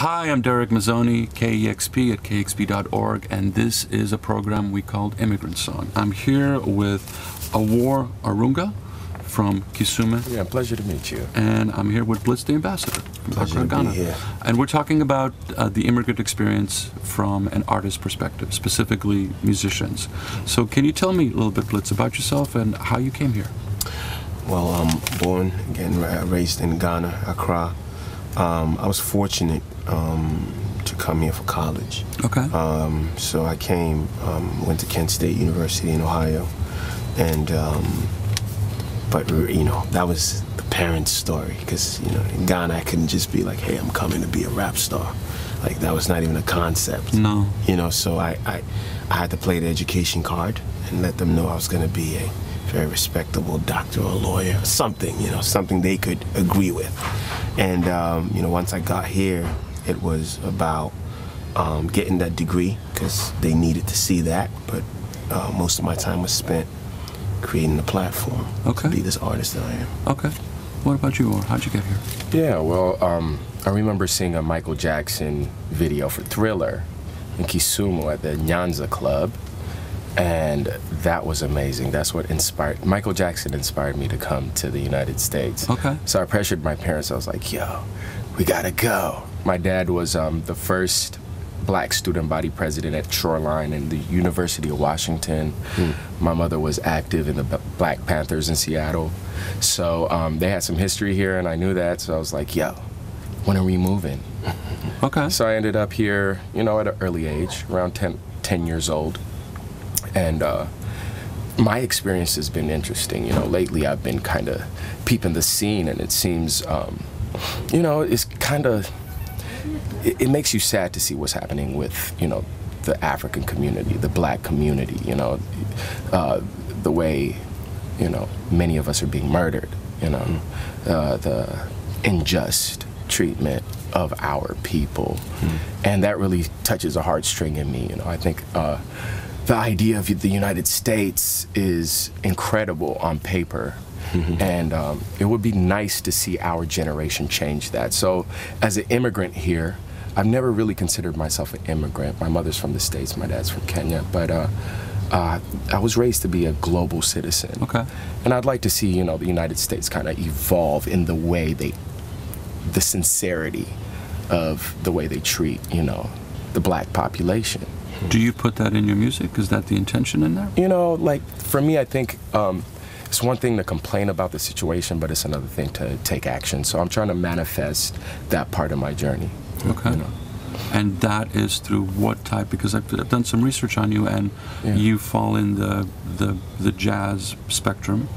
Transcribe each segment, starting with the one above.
Hi, I'm Darek Mazzone, KEXP at kexp.org, and this is a program we called Immigrant Song. I'm here with Owuor Arunga from Kisumu. Yeah, pleasure to meet you. And I'm here with Blitz the Ambassador from pleasure Ghana. here. And we're talking about uh, the immigrant experience from an artist perspective, specifically musicians. So can you tell me a little bit, Blitz, about yourself and how you came here? Well, I'm born, again, raised in Ghana, Accra. Um, I was fortunate um, to come here for college. Okay. Um, so I came, um, went to Kent State University in Ohio, and um, but you know that was the parents' story because you know in Ghana I couldn't just be like, hey, I'm coming to be a rap star. Like that was not even a concept. No. You know, so I I, I had to play the education card and let them know I was going to be a very respectable doctor or lawyer, something, you know, something they could agree with. And, um, you know, once I got here, it was about um, getting that degree because they needed to see that. But uh, most of my time was spent creating the platform okay. to be this artist that I am. Okay. What about you, or how'd you get here? Yeah, well, um, I remember seeing a Michael Jackson video for Thriller in Kisumu at the Nyanza Club and that was amazing. That's what inspired Michael Jackson inspired me to come to the United States. Okay. So I pressured my parents. I was like, "Yo, we gotta go." My dad was um, the first black student body president at Shoreline and the University of Washington. Mm. My mother was active in the Black Panthers in Seattle. So um, they had some history here, and I knew that. So I was like, "Yo, when are we moving?" Okay. So I ended up here, you know, at an early age, around 10, 10 years old and uh, my experience has been interesting. You know, lately I've been kind of peeping the scene, and it seems, um, you know, it's kind of it, it, makes you sad to see what's happening with you know the African community, the Black community. You know, uh, the way you know many of us are being murdered. You know, uh, the unjust treatment of our people, mm. and that really touches a heartstring in me. You know, I think uh, the idea of the United States is incredible on paper. Mm-hmm. And um, it would be nice to see our generation change that. So, as an immigrant here, I've never really considered myself an immigrant. My mother's from the States, my dad's from Kenya, but uh, uh, I was raised to be a global citizen. Okay. And I'd like to see, you know, the United States kind of evolve in the way they, the sincerity of the way they treat, you know, the black population. Do you put that in your music? Is that the intention in there? You know, like for me, I think um, it's one thing to complain about the situation, but it's another thing to take action. So I'm trying to manifest that part of my journey. Okay. You know? And that is through what type? Because I've, I've done some research on you, and yeah. you fall in the the, the jazz spectrum,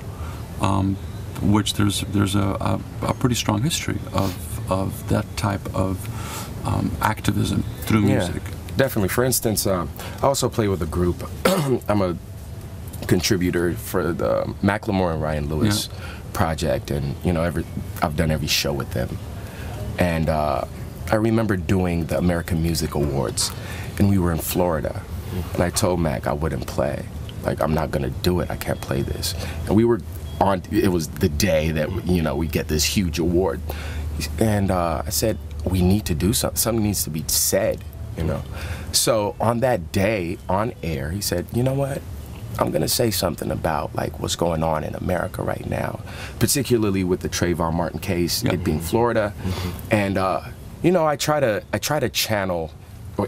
um, which there's there's a, a, a, pretty strong history of of that type of um, activism through music. Yeah definitely. For instance, um, I also play with a group. I'm a contributor for the Macklemore and Ryan Lewis yeah. project, and you know, every I've done every show with them. And uh, I remember doing the American Music Awards, and we were in Florida, and I told Mac I wouldn't play. Like I'm not gonna do it. I can't play this. And we were on. It was the day that you know we get this huge award, and uh, I said we need to do something. Something needs to be said you know. So on that day on air, he said, you know what? I'm gonna say something about like what's going on in America right now, particularly with the Trayvon Martin case, yep. it being Florida, mm-hmm. and uh, you know I try to I try to channel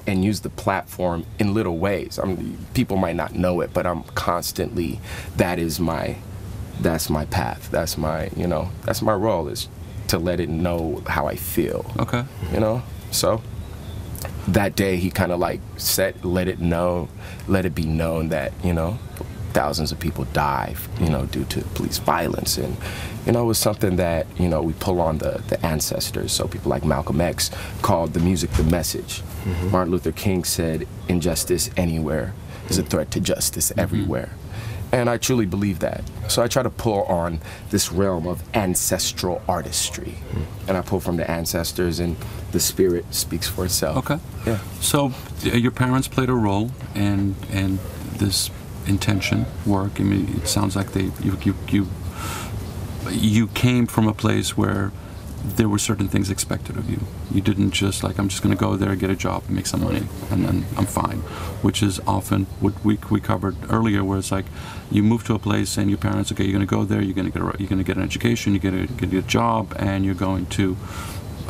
and use the platform in little ways. I mean, people might not know it, but I'm constantly that is my that's my path. That's my you know that's my role is to let it know how I feel. Okay. You know so that day he kind of like said let it know let it be known that you know thousands of people die you know due to police violence and you know it was something that you know we pull on the the ancestors so people like Malcolm X called the music the message mm-hmm. Martin Luther King said injustice anywhere is a threat to justice mm-hmm. And I truly believe that. So I try to pull on this realm of ancestral artistry. Mm. And I pull from the ancestors, and the spirit speaks for itself. Okay. Yeah. So your parents played a role in, in this intention work. I mean, it sounds like they you, you, you, you came from a place where there were certain things expected of you. You didn't just like I'm just going to go there, get a job, and make some money, and then I'm fine. Which is often what we, we covered earlier, where it's like you move to a place and your parents, okay, you're going to go there, you're going to get a, you're going to get an education, you're going to get a job, and you're going to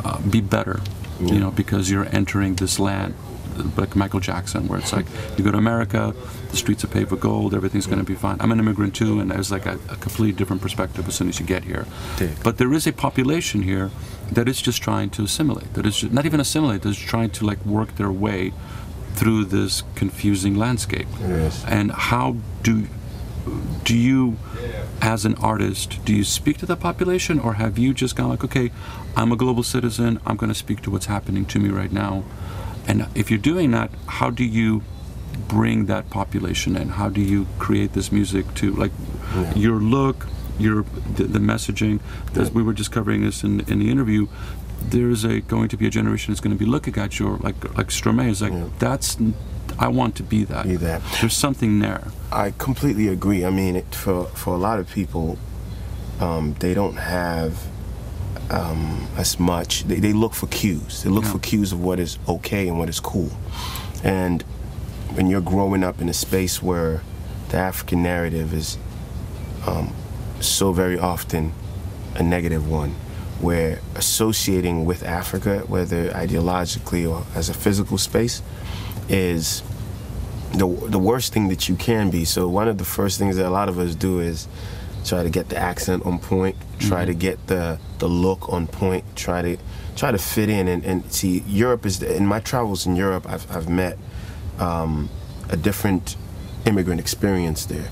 uh, be better, you know, because you're entering this land like Michael Jackson, where it's like you go to America, the streets are paved with gold, everything's going to be fine. I'm an immigrant too, and there's like a, a completely different perspective as soon as you get here. But there is a population here that is just trying to assimilate, that is just, not even assimilate, that is trying to like work their way through this confusing landscape. Yes. And how do do you as an artist do you speak to the population or have you just gone like okay i'm a global citizen i'm going to speak to what's happening to me right now and if you're doing that how do you bring that population in how do you create this music to like your look your the, the messaging as we were just covering this in, in the interview there's a going to be a generation that's going to be looking at you like like Stromae is like Yeah. that's I want to be that. Be that. There's something there. I completely agree. I mean, it, for for a lot of people, um, they don't have um, as much. They, they look for cues. They look Yeah. for cues of what is okay and what is cool. And when you're growing up in a space where the African narrative is um, so very often a negative one, where associating with Africa, whether ideologically or as a physical space, is the the worst thing that you can be. So one of the first things that a lot of us do is try to get the accent on point, try to get the the look on point, try to try to fit in and, and see Europe is in my travels in Europe I've I've met um, a different immigrant experience there.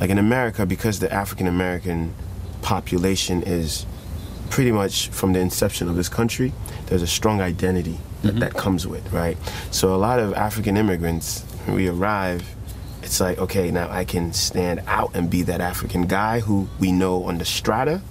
Like in America, because the African American population is pretty much from the inception of this country, there's a strong identity that, that comes with, right? So a lot of African immigrants, when we arrive, it's like, okay, now I can stand out and be that African guy who we know on the strata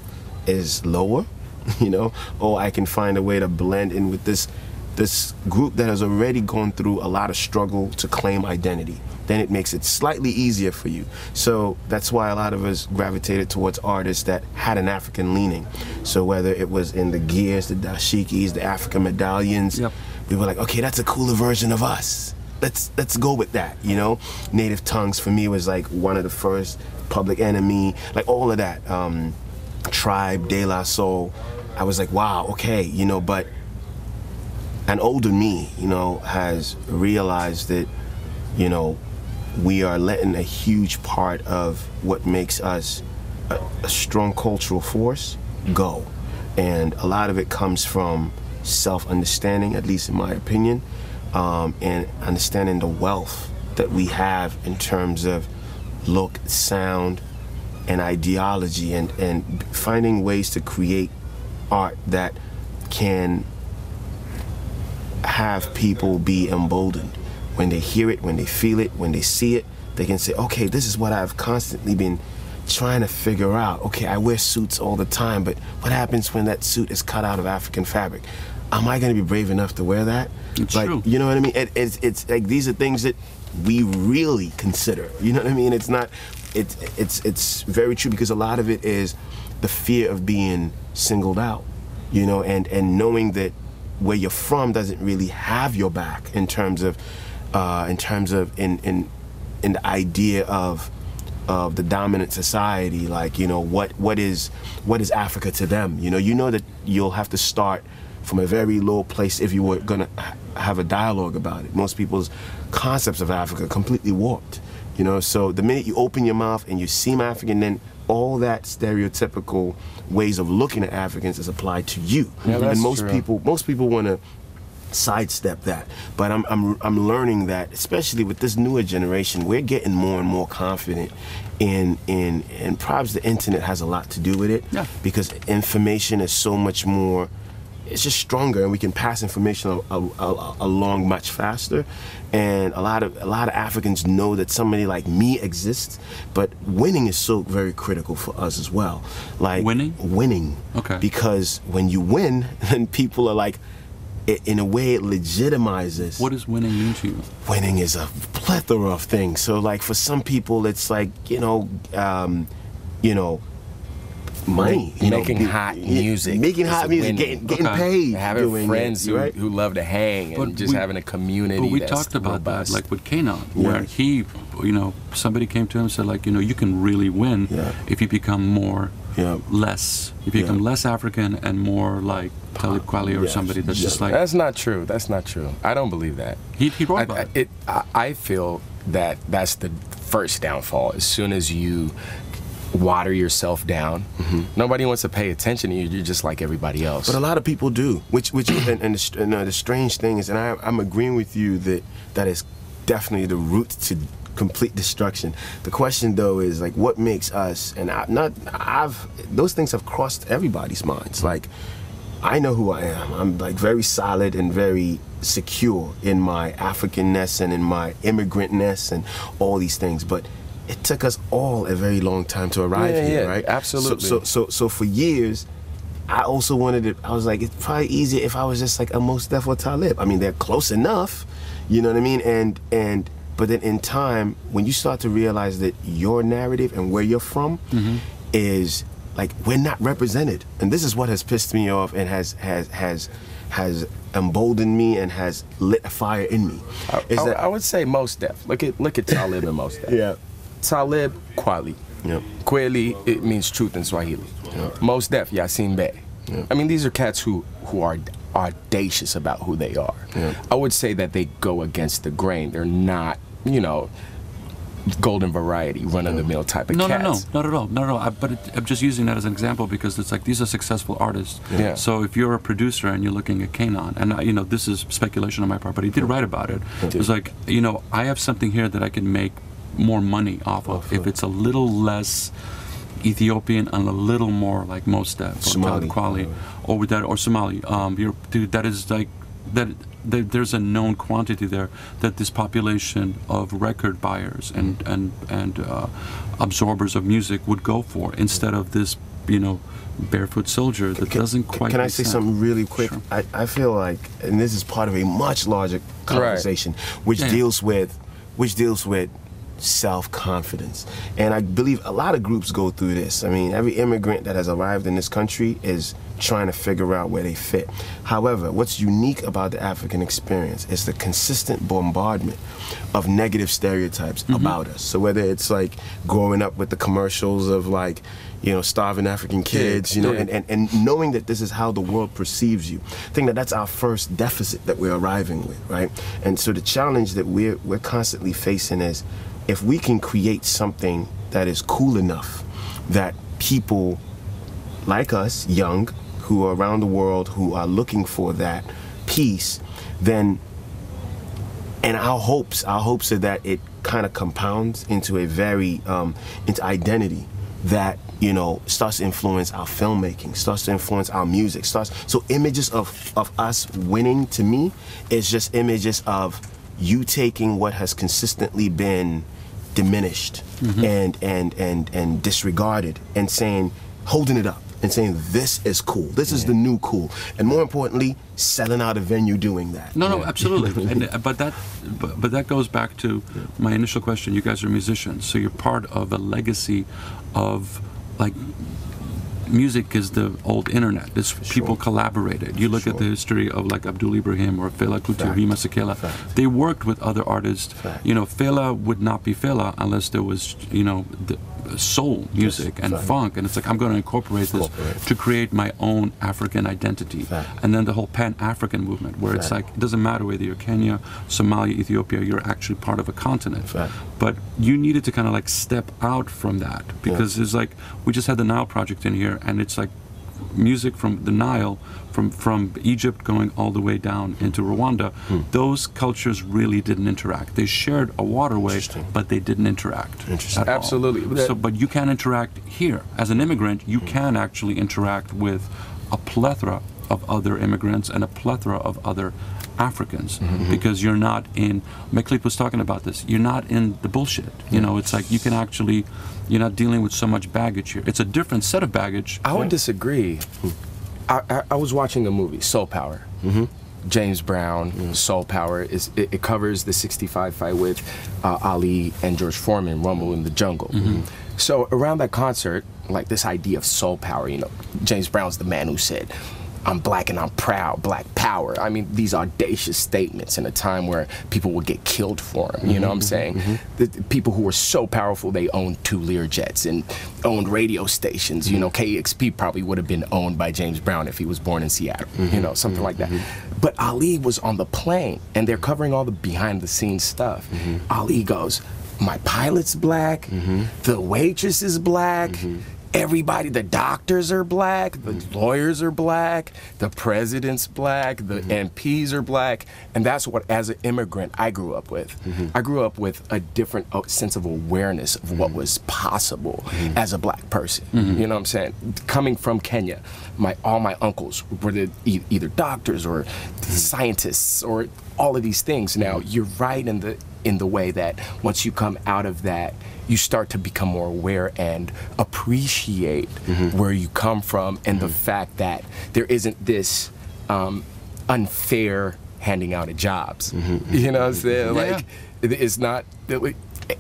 is lower, you know, or I can find a way to blend in with this this group that has already gone through a lot of struggle to claim identity. Then it makes it slightly easier for you. So that's why a lot of us gravitated towards artists that had an African leaning. So whether it was in the gears, the dashikis, the African medallions, Yep. we were like, okay, that's a cooler version of us. Let's let's go with that, you know. Native tongues for me was like one of the first. Public Enemy, like all of that. Um, Tribe, De La Soul. I was like, wow, okay, you know. But an older me, you know, has realized that, you know, we are letting a huge part of what makes us a, a strong cultural force go. And a lot of it comes from self understanding, at least in my opinion, um, and understanding the wealth that we have in terms of look, sound, and ideology, and, and finding ways to create art that can have people be emboldened when they hear it, when they feel it, when they see it. They can say, okay, this is what I've constantly been trying to figure out. Okay, I wear suits all the time, but what happens when that suit is cut out of African fabric? Am I going to be brave enough to wear that? It's like, true. you know what I mean? It, it's, it's like these are things that we really consider. You know what I mean? It's not. It's it's it's very true because a lot of it is the fear of being singled out. You know, and and knowing that where you're from doesn't really have your back in terms of uh, in terms of in in in the idea of of the dominant society like you know what what is what is africa to them you know you know that you'll have to start from a very low place if you were going to have a dialogue about it most people's concepts of africa are completely warped you know so the minute you open your mouth and you seem african then all that stereotypical ways of looking at africans is applied to you Yeah, that's and most true. people most people want to sidestep that. But I'm, I'm, I'm learning that, especially with this newer generation, we're getting more and more confident in, in, and perhaps the internet has a lot to do with it. Yeah. Because information is so much more, it's just stronger and we can pass information a, a, a- along much faster. And a lot of, a lot of Africans know that somebody like me exists, but winning is so very critical for us as well. Like Winning? Winning. Okay. Because when you win, then people are like, it, in a way it legitimizes What does winning mean to you? winning is a plethora of things so like for some people it's like you know um, you know money, you know, making be- hot music, making hot music, win. getting, getting Okay. paid, having doing friends it, who, right? who love to hang and But just we- having a community. But we that's talked about robust. that, like with K'naan, where he, you know, somebody came to him and said, like, you know, you can really win Yeah. if you become more, Yeah. less, if you become Yeah. less African and more like Talib Kweli or Yes. somebody that's just like, That's not true. That's not true. I don't believe that. he, he wrote I, about I- it. it, I, I feel that that's the first downfall. As soon as you water yourself down, nobody wants to pay attention to you. You're just like everybody else. But a lot of people do, which which and, and, the, and uh, the strange thing is, and I, I'm agreeing with you that that is definitely the route to complete destruction. The question though is like, what makes us? And I, not I've those things have crossed everybody's minds. Like, I know who I am. I'm like very solid and very secure in my Africanness and in my immigrantness and all these things, but. It took us all a very long time to arrive Yeah, here, yeah, right? absolutely. So, so, so, so for years, I also wanted to. I was like, it's probably easier if I was just like a Mos Def or Talib. I mean, they're close enough, you know what I mean? And and but then in time, when you start to realize that your narrative and where you're from mm-hmm. is like we're not represented, and this is what has pissed me off and has has has has emboldened me and has lit a fire in me. I, is I- that I would say Mos Def. Look at look at Talib and Mos Def. yeah Talib Kweli. Yep. Kweli it means truth in Swahili. Mos Def Yasin Bey. I mean these are cats who who are audacious about who they are. Yeah. I would say that they go against the grain. They're not, you know, golden variety, run of the mill type of No, no, cats. no, not at all, not at all. I, but it, I'm just using that as an example because it's like these are successful artists. Yeah. So if you're a producer and you're looking at K'naan, and uh, you know this is speculation on my part, but he did write about it. It's like you know I have something here that I can make more money off of if it's a little less Ethiopian and a little more like Mos Def or Somali. Talib Kweli or with that or Somali. Um, you're, dude, that is like that. There, there's a known quantity there that this population of record buyers and and and uh, absorbers of music would go for instead of this, you know, barefoot soldier that doesn't quite. Can I say sense. something really quick? Sure. I, I feel like, and this is part of a much larger conversation, which Yeah. deals with, which deals with self-confidence. And I believe a lot of groups go through this. I mean, every immigrant that has arrived in this country is trying to figure out where they fit. However, what's unique about the African experience is the consistent bombardment of negative stereotypes mm-hmm. about us. So whether it's like growing up with the commercials of like, you know, starving African kids, you know, yeah. and, and, and knowing that this is how the world perceives you. I think that that's our first deficit that we're arriving with, right? And so the challenge that we're we're constantly facing is if we can create something that is cool enough that people like us, young, who are around the world who are looking for that peace, then and our hopes, our hopes are that it kind of compounds into a very um, into identity that you know starts to influence our filmmaking, starts to influence our music, starts so images of of us winning to me is just images of you taking what has consistently been diminished and and and and disregarded and saying holding it up and saying this is cool. This is the new cool. And more importantly selling out a venue doing that. No, no, absolutely. and, uh, but that, but, but that goes back to my initial question. You guys are musicians, so you're part of a legacy of like music is the old internet. It's people collaborated. You look at the history of like Abdullah Ibrahim or Fela Kuti or. Hugh Masekela. Fact. They worked with other artists. Fact. You know, Fela would not be Fela unless there was, you know, the soul music and Fact. funk. And it's like I'm going to incorporate this to create my own African identity. And then the whole Pan-African movement, where it's like it doesn't matter whether you're Kenya, Somalia, Ethiopia, you're actually part of a continent. But you needed to kind of like step out from that because it's like we just had the Nile project in here, and it's like music from the Nile, from from Egypt going all the way down into Rwanda. Hmm. Those cultures really didn't interact. They shared a waterway, but they didn't interact. Interesting. Absolutely. So, but you can interact here as an immigrant. You can actually interact with a plethora of other immigrants and a plethora of other Africans because you're not in. Meklit was talking about this. You're not in the bullshit. You know, it's like you can actually. You're not dealing with so much baggage here. It's a different set of baggage. I would disagree. I, I, I was watching a movie, Soul Power. Mm-hmm. James Brown, Soul Power. Is it, it covers the '65 fight with uh, Ali and George Foreman, Rumble in the Jungle. So around that concert, like this idea of soul power, you know, James Brown's the man who said, I'm black and I'm proud, black power. I mean, these audacious statements in a time where people would get killed for them. You know what I'm mm-hmm, saying? Mm-hmm. The, the people who were so powerful, they owned two Learjets and owned radio stations. You know, mm-hmm. KEXP probably would have been owned by James Brown if he was born in Seattle, you know, something like that. But Ali was on the plane and they're covering all the behind the scenes stuff. Ali goes, my pilot's black, the waitress is black, everybody, the doctors are black, the mm-hmm. lawyers are black, the president's black, the mm-hmm. MPs are black, and that's what, as an immigrant, I grew up with. Mm-hmm. I grew up with a different uh, sense of awareness of what was possible as a black person. You know what I'm saying? Coming from Kenya, my all my uncles were the, e- either doctors or scientists or all of these things. Now mm. you're right in the in the way that once you come out of that, you start to become more aware and appreciate mm-hmm. where you come from and the mm-hmm. fact that there isn't this um, unfair handing out of jobs. Mm-hmm. You know what I'm saying? Yeah. Like it's not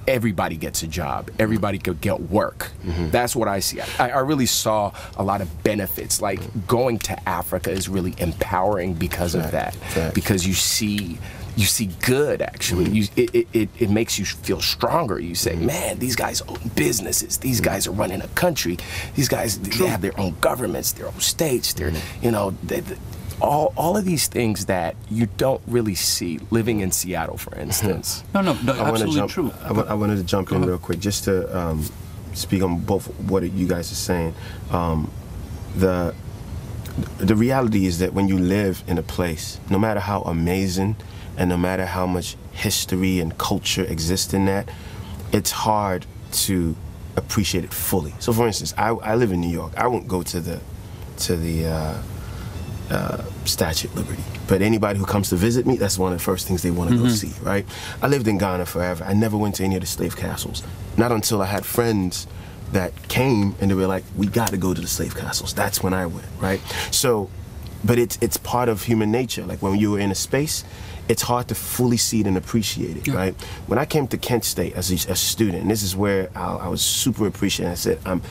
everybody gets a job. Everybody could get work. Mm-hmm. That's what I see. I, I really saw a lot of benefits. Like going to Africa is really empowering because of that. fact. Because you see you see good actually. Mm-hmm. You, it, it, it, makes you feel stronger. You say, mm-hmm. man, these guys own businesses. These guys are running a country. These guys they have their own governments, their own states. Their you know they, they- all all of these things that you don't really see living in Seattle, for instance. No, no, no I absolutely jump, true. I, I wanted to jump in real quick just to um, speak on both what you guys are saying. Um, the the reality is that when you live in a place, no matter how amazing and no matter how much history and culture exists in that, it's hard to appreciate it fully. So, for instance, I, I live in New York. I won't go to the to the uh, uh, Statue of Liberty. But anybody who comes to visit me, that's one of the first things they want to go see, right? I lived in Ghana forever. I never went to any of the slave castles. Not until I had friends that came and they were like, "We got to go to the slave castles." That's when I went, right? So, but it's it's part of human nature. Like when you were in a space, it's hard to fully see it and appreciate it, right? When I came to Kent State as a, as a student, and this is where I, I was super appreciative. I said, "I'm."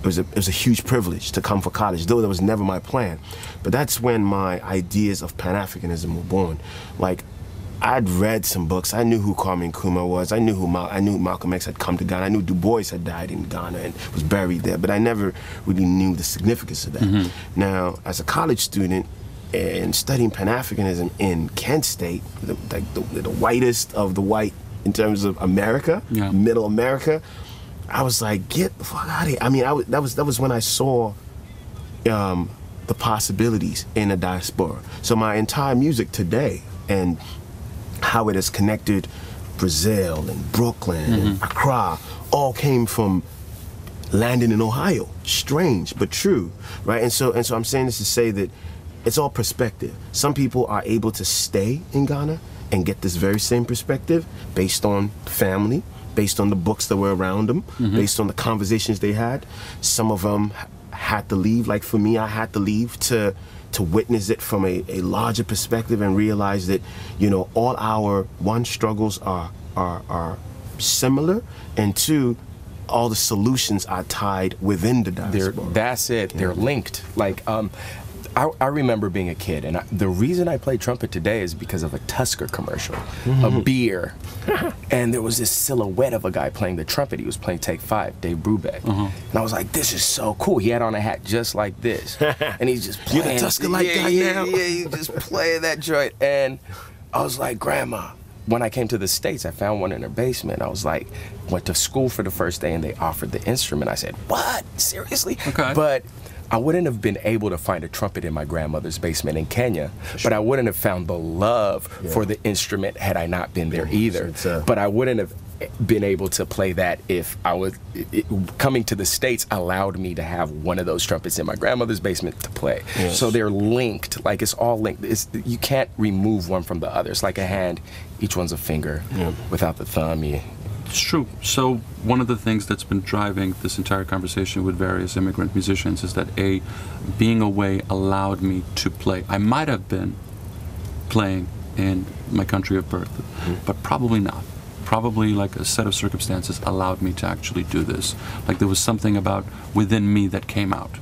It was, a, it was a huge privilege to come for college, though that was never my plan. But that's when my ideas of Pan Africanism were born. Like, I'd read some books. I knew who Kwame Nkrumah was. I knew who Mal- I knew Malcolm X had come to Ghana. I knew Du Bois had died in Ghana and was buried there. But I never really knew the significance of that. Mm-hmm. Now, as a college student and studying Pan Africanism in Kent State, the, like the, the whitest of the white in terms of America, Yeah. Middle America, I was like, get the fuck out of here. I mean, I was, that was that was when I saw um, the possibilities in the diaspora. So my entire music today and how it has connected Brazil and Brooklyn and Accra all came from landing in Ohio. Strange but true, right? And so and so I'm saying this to say that it's all perspective. Some people are able to stay in Ghana and get this very same perspective based on family, based on the books that were around them, based on the conversations they had. Some of them had to leave. Like for me, I had to leave to to witness it from a, a larger perspective and realize that you know all our one struggles are are are similar, and two, all the solutions are tied within the They're, diaspora. that's it. They're linked. Like, um, I, I remember being a kid, and I, the reason I play trumpet today is because of a Tusker commercial, a mm-hmm. beer, and there was this silhouette of a guy playing the trumpet. He was playing Take Five, Dave Brubeck, mm-hmm. and I was like, "This is so cool." He had on a hat just like this, and he's just playing. You're the Tusker-like yeah, guy yeah, now? Yeah, he's just playing that joint, and I was like, "Grandma." When I came to the States, I found one in her basement. I was like, went to school for the first day and they offered the instrument. I said, What? Seriously? Okay. But I wouldn't have been able to find a trumpet in my grandmother's basement in Kenya, but I wouldn't have found the love for the instrument had I not been there either. uh, but I wouldn't have been able to play that if I was it, it- coming to the states allowed me to have one of those trumpets in my grandmother's basement to play. So they're linked, like it's all linked. It's, you can't remove one from the other. It's like a hand; each one's a finger. Without the thumb, you, It's true. So one of the things that's been driving this entire conversation with various immigrant musicians is that a being away allowed me to play. I might have been playing in my country of birth, but probably not. probably like a set of circumstances allowed me to actually do this. Like there was something about within me that came out.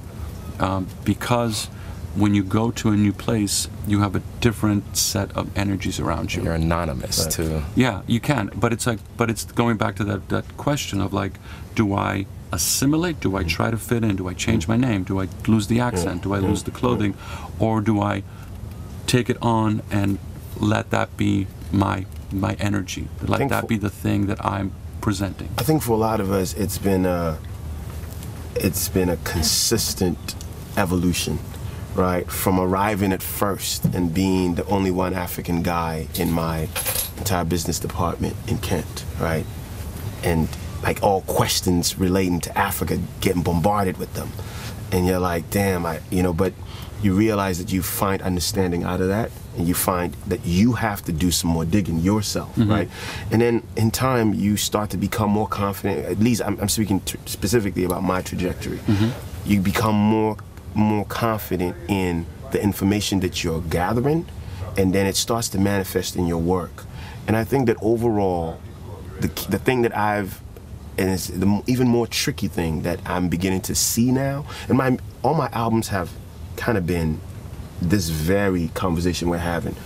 Um, because when you go to a new place, you have a different set of energies around you. You're anonymous too. Yeah, you can, but it's like, but it's going back to that that question of like, do I assimilate? Do I mm. try to fit in? Do I change my name? Do I lose the accent? Do I mm. lose the clothing, or do I take it on and let that be my my energy? Let that for- be the thing that I'm presenting. I think for a lot of us, it's been a, it's been a consistent evolution, right? From arriving at first and being the only one African guy in my entire business department in Kent, right? And like all questions relating to Africa, getting bombarded with them, and you're like, damn, I, you know, but you realize that you find understanding out of that and you find that you have to do some more digging yourself mm-hmm. right and then in time you start to become more confident at least i'm, I'm speaking specifically about my trajectory mm-hmm. you become more more confident in the information that you're gathering and then it starts to manifest in your work and i think that overall the, the thing that i've and it's the even more tricky thing that I'm beginning to see now. And my all my albums have kind of been this very conversation we're having.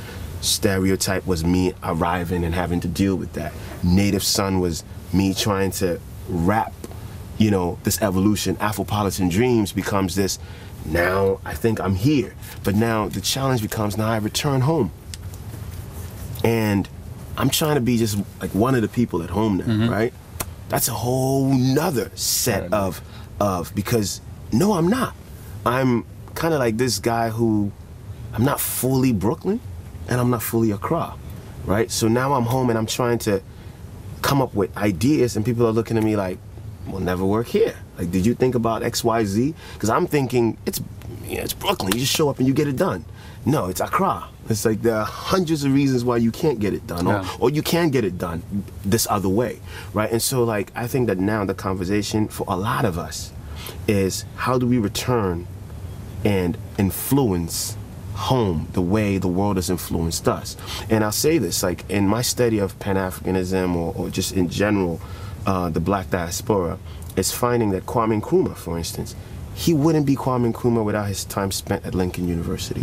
Stereotype was me arriving and having to deal with that. Native Son was me trying to wrap, you know, this evolution. Afropolitan Dreams becomes this. Now I think I'm here, but now the challenge becomes now I return home and I'm trying to be just like one of the people at home now, mm-hmm. right? That's a whole nother set of of because no, I'm not. I'm kind of like this guy who I'm not fully Brooklyn and I'm not fully Accra, right? So now I'm home and I'm trying to come up with ideas and people are looking at me like, "Will never work here." Like, did you think about X, Y, Z? Because I'm thinking it's you know, it's Brooklyn. You just show up and you get it done. No, it's Accra. It's like there are hundreds of reasons why you can't get it done, or, Yeah. or you can get it done this other way, right? And so, like, I think that now the conversation for a lot of us is how do we return and influence home the way the world has influenced us. And I'll say this, like in my study of Pan Africanism or, or just in general, uh, the black diaspora, is finding that Kwame Nkrumah, for instance, he wouldn't be Kwame Nkrumah without his time spent at Lincoln University,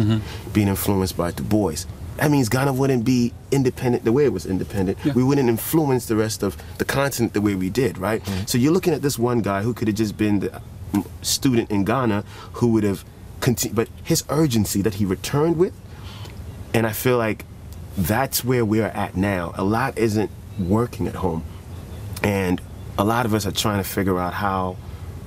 being influenced by Du Bois. That means Ghana wouldn't be independent the way it was independent. We wouldn't influence the rest of the continent the way we did, right? So you're looking at this one guy who could have just been the mm, student in Ghana who would have continued, but his urgency that he returned with, and I feel like that's where we're at now. A lot isn't working at home. And a lot of us are trying to figure out how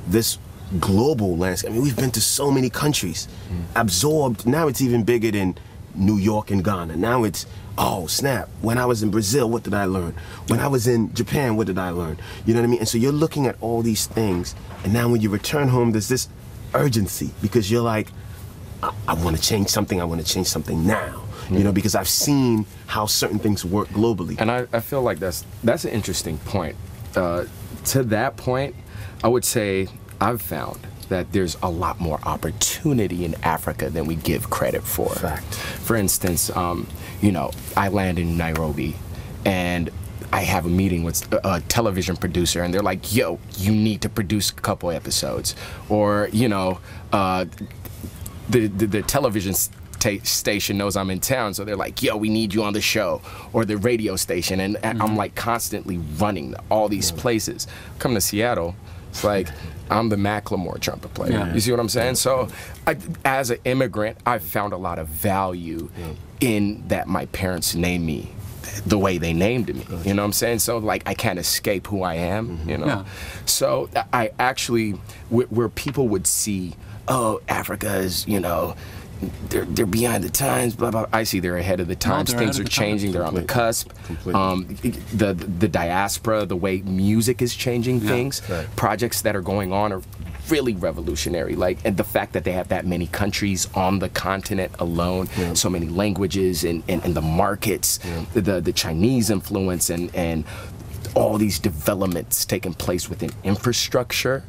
this global landscape, I mean, we've been to so many countries, mm. absorbed. Now it's even bigger than New York and Ghana. Now it's, oh, snap. When I was in Brazil, what did I learn? When I was in Japan, what did I learn? You know what I mean? And so you're looking at all these things. And now when you return home, there's this urgency because you're like, I, I want to change something. I want to change something now. You know, mm. because I've seen how certain things work globally. And I, I feel like that's that's an interesting point. Uh, to that point, I would say I've found that there's a lot more opportunity in Africa than we give credit for. Fact. For instance, um, you know, I land in Nairobi, and I have a meeting with a, television producer, and they're like, "Yo, you need to produce a couple episodes," or you know, uh, the, the the television station knows I'm in town, so they're like, "Yo, we need you on the show," or the radio station, and, and I'm mm-hmm. like constantly running all these places. Come to Seattle, it's like I'm the Macklemore trumpet player. Yeah. You see what I'm saying? So, I, as an immigrant, I found a lot of value in that my parents named me the way they named me. You know what I'm saying? So like I can't escape who I am. Mm-hmm. You know. Yeah. So I actually, where, where people would see, oh, Africa is, you know, they're they're behind the times. Blah blah. I see they're ahead of the times. they're Things are the changing. They're on the cusp. Completely. Um, the the diaspora, the way music is changing things, Right. projects that are going on are really revolutionary. Like, and the fact that they have that many countries on the continent alone, so many languages, and, and, and the markets, the the Chinese influence, and and all these developments taking place within infrastructure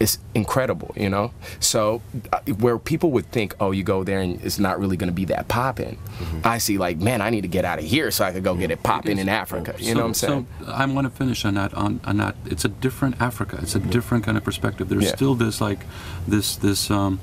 is incredible, you know. So uh, where people would think, oh, you go there and it's not really going to be that popping, Mm-hmm. I see like, man, I need to get out of here so I could go get it popping in Africa. You so, know what I'm saying? So I want to finish on that. On, on that, it's a different Africa. It's a different kind of perspective. There's Yeah. still this like, this this um,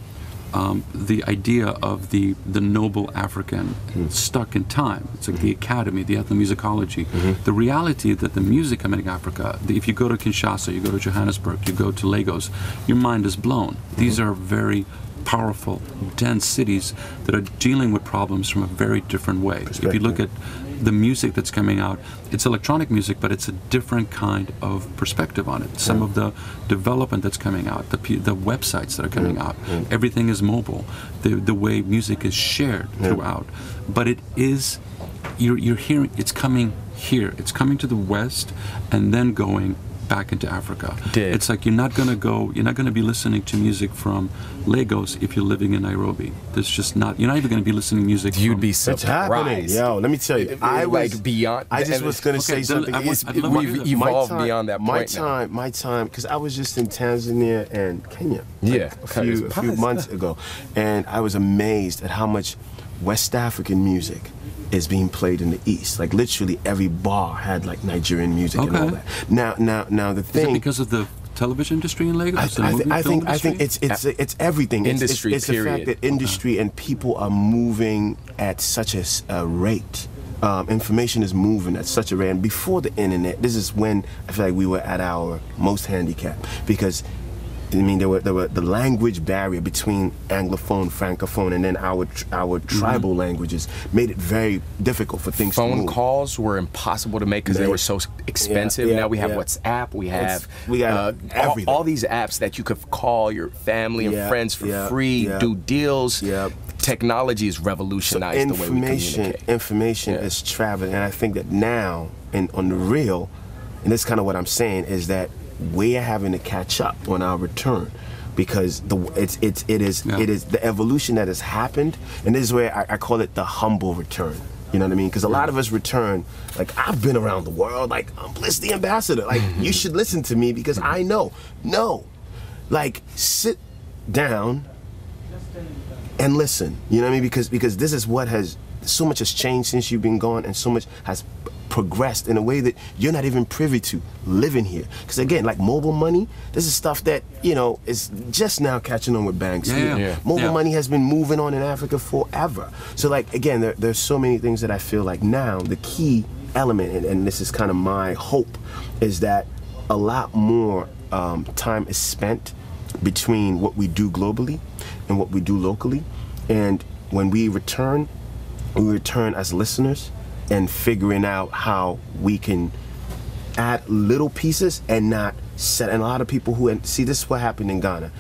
um, the idea of the the noble African hmm. stuck in time. It's like the hmm. academy, the ethnomusicology. Hmm. The reality that the music coming in Africa. The, if you go to Kinshasa, you go to Johannesburg, you go to Lagos, your mind is blown. These are very powerful, dense cities that are dealing with problems from a very different way. If you look at the music that's coming out, it's electronic music, but it's a different kind of perspective on it. Some of the development that's coming out, the, the websites that are coming out, everything is mobile. The, the way music is shared throughout. But it is, you're, you're hearing, it's coming here. It's coming to the West and then going back into Africa. Did. It's like you're not gonna go. You're not gonna be listening to music from Lagos if you're living in Nairobi. There's just not. You're not even gonna be listening to music. You'd from, be It's happening, surprised. yo. Let me tell you, It- it- I like was beyond- I just was gonna Okay, say something. I want- It's- I'd it- love we've that. my evolved time- beyond that My point now. time, my time, because I was just in Tanzania and Kenya. like, Yeah, a few, a few months ago, and I was amazed at how much West African music is being played in the East. Like literally every bar had like Nigerian music and all that. Now, now, now the thing Is it because of the television industry in Lagos? I, the I, movie thi- I film think I think industry? it's it's it's everything. It's- it's- Industry, It's, the fact that industry and people are moving at such a rate. Um, information is moving at such a rate. And before the internet, this is when I feel like we were at our most handicapped because. I mean, there were, there were the language barrier between Anglophone, Francophone, and then our our Mm-hmm. tribal languages made it very difficult for things to phone calls were impossible to make because they were so expensive. yeah, now we have yeah. WhatsApp, we have we got uh, all, all these apps that you could call your family and Yeah, friends for yeah, free, yeah. do deals. Yeah. Technology has revolutionized the way we information communicate. information Yeah. is traveling and i think that now and on the real and this is kind of what i'm saying is that we're having to catch up on our return because the it's it's it is Yeah. it is the evolution that has happened and this is where I, I call it the humble return you know what I mean? Because a lot of us return, like, I've been around the world, like, I'm Blitz the ambassador. Like, you should listen to me because I know. No. Like, sit down and listen. You know what I mean? Because because this is what has so much has changed since you've been gone, and so much has progressed in a way that you're not even privy to living here. Because again, like mobile money, this is stuff that you know is just now catching on with banks. Yeah, yeah. Yeah. Mobile Yeah. money has been moving on in Africa forever. So like again, there, there's so many things that I feel like now the key element, and, and this is kind of my hope, is that a lot more um, time is spent between what we do globally and what we do locally. And when we return, we return as listeners and figuring out how we can add little pieces and not set. And a lot of people who and see this is what happened in Ghana.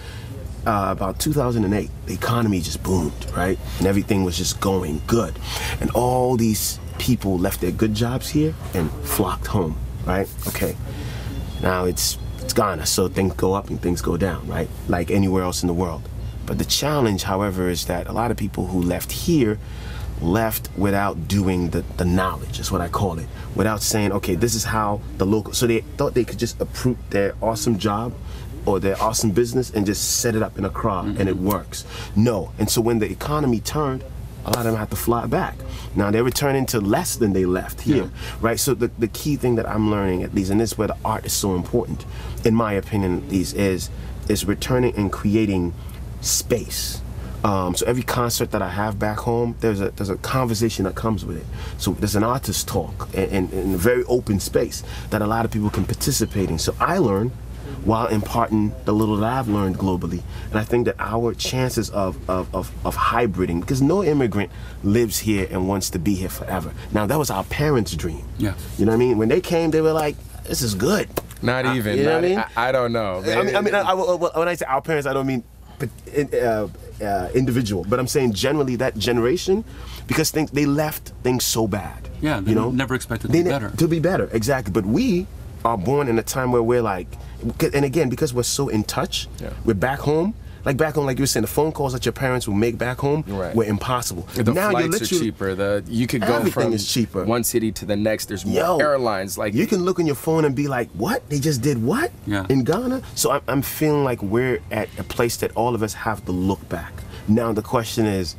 Uh, about 2008, the economy just boomed, right? And everything was just going good. And all these people left their good jobs here and flocked home, right? Okay. Now it's it's Ghana, so things go up and things go down, right? Like anywhere else in the world. But the challenge, however, is that a lot of people who left here left without doing the, the knowledge, is what I call it. Without saying, okay, this is how the local so they thought they could just approve their awesome job or their awesome business and just set it up in Accra and it mm-hmm. works. No. And so when the economy turned, a lot of them had to fly back. Now they're returning to less than they left here, right? So the, the key thing that I'm learning, at least, and this is where the art is so important, in my opinion, at least, is is returning and creating space. Um, so every concert that I have back home, there's a there's a conversation that comes with it. So there's an artist talk in, in, a very open space that a lot of people can participate in. So I learn while imparting the little that I've learned globally. And I think that our chances of, of, of, of hybriding, because no immigrant lives here and wants to be here forever. Now, that was our parents' dream. Yeah. You know what I mean? When they came, they were like, this is good. Not Uh, even. you know not- what I mean? I, I don't know. I mean, I mean, I, I- when I say our parents, I don't mean uh, uh, individual, but I'm saying generally that generation, because things they left things so bad. Yeah, they you know, never expected to They be ne- better. To be better, exactly. But we are born in a time where we're like, and again, because we're so in touch, Yeah. we're back home. Like back home, like you were saying, the phone calls that your parents would make back home Right. were impossible. The now you're flights are cheaper. The you could go from is cheaper. one city to the next. There's more Yo, airlines. Like you can look on your phone and be like, "What? They just did what Yeah. in Ghana?" So I'm, I'm feeling like we're at a place that all of us have to look back. Now the question is,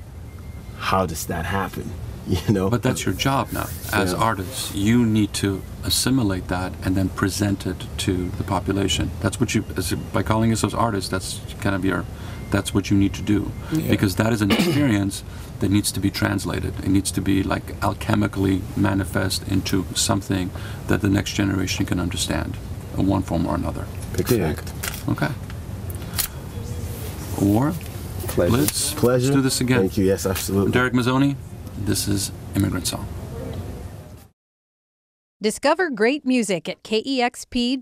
how does that happen? You know. But that's your job now. As Yeah. artists, you need to assimilate that and then present it to the population. That's what you, as, by calling yourselves artists, that's kind of your, that's what you need to do. Because that is an experience that needs to be translated. It needs to be like alchemically manifest into something that the next generation can understand in one form or another. big Yeah. fact. Okay. Or, Pleasure. let's, pleasure. let's do this again. Thank you. Yes, absolutely. Darek Mazzone, this is Immigrant Song. Discover great music at kexp.org.